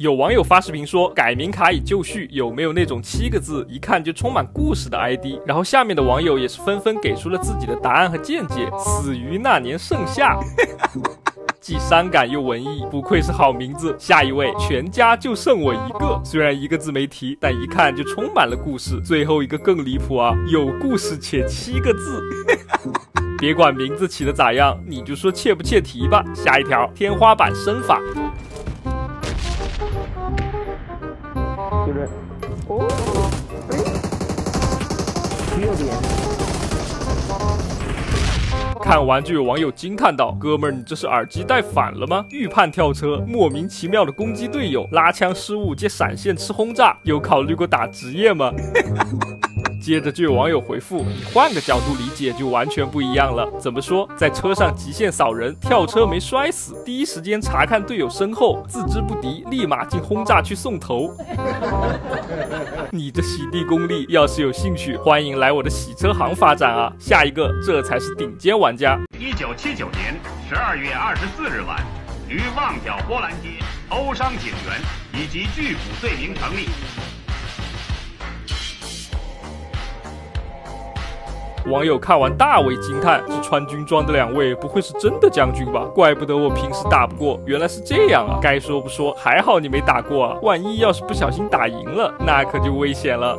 有网友发视频说改名卡已就绪，有没有那种七个字一看就充满故事的 ID？然后下面的网友也是纷纷给出了自己的答案和见解。死于那年盛夏。既伤感又文艺，不愧是好名字。下一位，全家就剩我一个，虽然一个字没提，但一看就充满了故事。最后一个更离谱啊，有故事且七个字。别管名字起的咋样，你就说切不切题吧。下一条，天花板身法。就是哦，哎右边。看完就有网友惊叹道：“哥们儿，你这是耳机戴反了吗？预判跳车，莫名其妙的攻击队友，拉枪失误接闪现吃轰炸，有考虑过打职业吗？” 接着就有网友回复：“你换个角度理解就完全不一样了。怎么说？在车上极限扫人，跳车没摔死，第一时间查看队友身后，自知不敌，立马进轰炸区送头。你这洗地功力，要是有兴趣，欢迎来我的洗车行发展啊！下一个，这才是顶尖玩家。一九七九年十二月二十四日晚，于旺角波兰街，欧商警员以及拒捕罪名成立。”网友看完大为惊叹：“这穿军装的两位，不会是真的将军吧？怪不得我平时打不过，原来是这样啊！该说不说，还好你没打过啊，万一要是不小心打赢了，那可就危险了。”